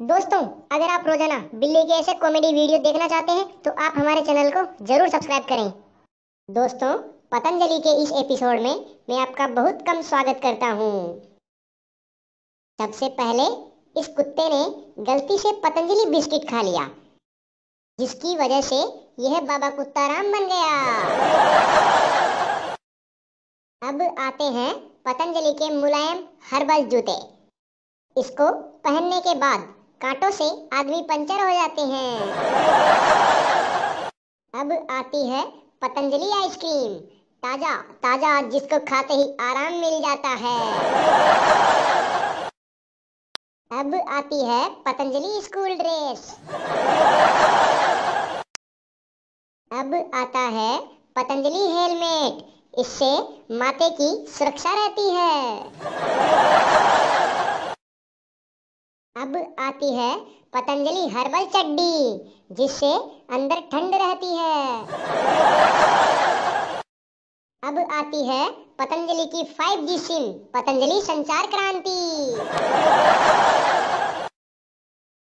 दोस्तों, अगर आप रोज़ाना बिल्ली के ऐसे कॉमेडी वीडियो देखना चाहते हैं तो आप हमारे चैनल को ज़रूर सब्सक्राइब करें। दोस्तों, पतंजलि के इस एपिसोड में मैं आपका बहुत कम स्वागत करता हूँ। सबसे पहले, इस कुत्ते ने गलती से पतंजलि बिस्किट खा लिया, जिसकी वजह से यह बाबा कुत्ता राम बन गया। अब आते हैं पतंजलि के मुलायम हर्बल जूते। इसको पहनने के बाद कांटों से आदमी पंचर हो जाते हैं। अब आती है पतंजलि आइसक्रीम। ताज़ा ताज़ा, जिसको खाते ही आराम मिल जाता है। अब आती है पतंजलि स्कूल ड्रेस। अब आता है पतंजलि हेलमेट। इससे माथे की सुरक्षा रहती है। अब आती है पतंजलि हर्बल चड्डी, जिससे अंदर ठंड रहती है। अब आती है पतंजलि की 5G सिम पतंजलि संचार क्रांति।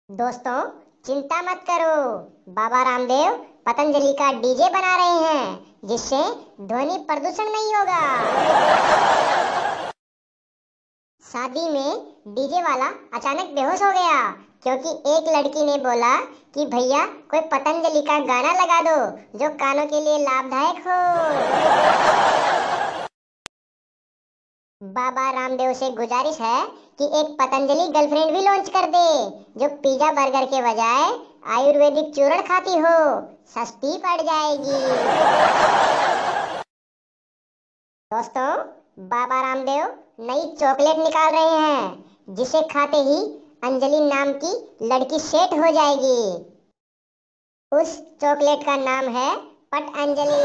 दोस्तों, चिंता मत करो। बाबा रामदेव पतंजलि का डीजे बना रहे हैं, जिससे ध्वनि प्रदूषण नहीं होगा। शादी में डीजे वाला अचानक बेहोश हो गया, क्योंकि एक लड़की ने बोला कि भैया, कोई पतंजलि का गाना लगा दो, जो कानों के लिए लाभदायक हो। बाबा रामदेव से गुजारिश है कि एक पतंजलि गर्लफ्रेंड भी लॉन्च कर दे, जो पिज्जा बर्गर के बजाय आयुर्वेदिक चूरण खाती हो। सस्ती पड़ जाएगी। दोस्तों बाबा रामदेव नई चॉकलेट निकाल रहे हैं, जिसे खाते ही अंजलि नाम की लड़की सेट हो जाएगी। उस चॉकलेट का नाम है पट अंजलि।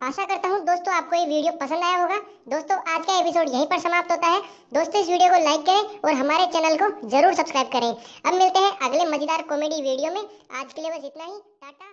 आशा करता हूँ दोस्तों आपको ये वीडियो पसंद आया होगा। दोस्तों, आज का एपिसोड यहीं पर समाप्त होता है। दोस्तों, इस वीडियो को लाइक करें और हमारे चैनल को ज़रूर सब्सक्राइब करें। अब मिलते हैं अगले मज़ेदार कॉमेडी वीडियो में। आज के लिए बस इतना ही। टाटा।